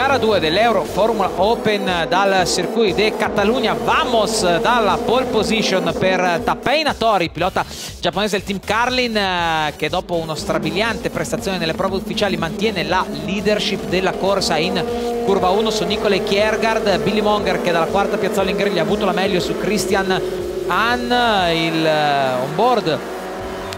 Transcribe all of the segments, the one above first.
Gara 2 dell'Euro Formula Open dal circuito de Catalunya. Vamos dalla pole position per Tapeina Tori, pilota giapponese del team Carlin, eh, che dopo una strabiliante prestazione nelle prove ufficiali mantiene la leadership della corsa in curva 1 su Nicole Kiergaard. Billy Monger che dalla quarta piazzola in griglia ha avuto la meglio su Christian Hahn, il eh, onboard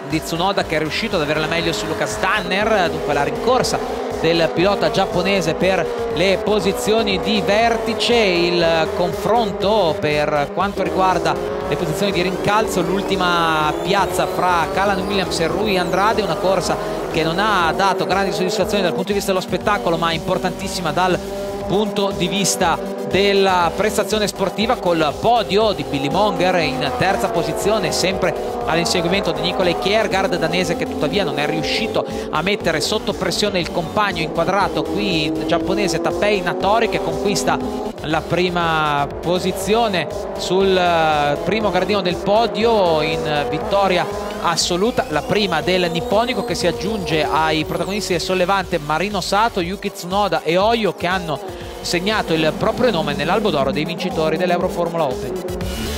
di Tsunoda che è riuscito ad avere la meglio su Lucas Danner, dunque la rincorsa del pilota giapponese per le posizioni di vertice, il confronto per quanto riguarda le posizioni di rincalzo, l'ultima piazza fra Callan Williams e Rui Andrade, una corsa che non ha dato grandi soddisfazioni dal punto di vista dello spettacolo ma importantissima dal punto di vista della prestazione sportiva col podio di Billy Monger in terza posizione sempre all'inseguimento di Nicole Kiergaard danese che tuttavia non è riuscito a mettere sotto pressione il compagno inquadrato qui il giapponese Tapei Natori che conquista la prima posizione sul eh, primo gradino del podio in vittoria assoluta, la prima del nipponico che si aggiunge ai protagonisti del sollevante Marino Sato, Yuki Tsunoda e Oyo che hanno segnato il proprio nome nell'albo d'oro dei vincitori dell'Euro Formula Open.